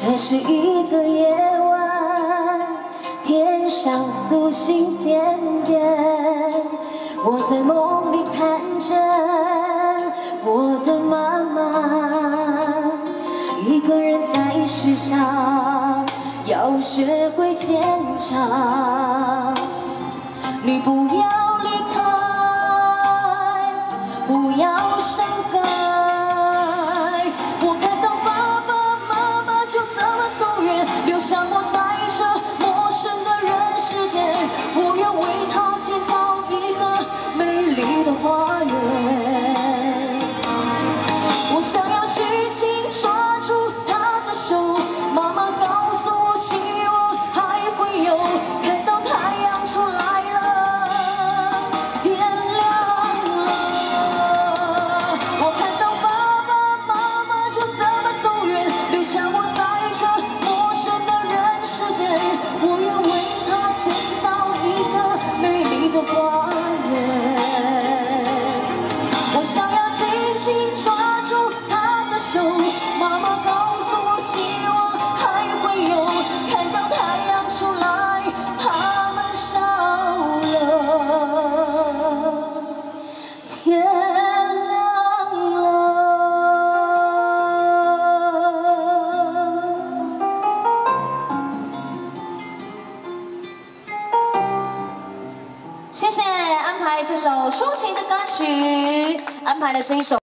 这是一个夜晚，天上繁星点点，我在梦里看着我的妈妈，一个人在世上要学会坚强，你不要谢谢安排这首抒情的歌曲，安排了这一首。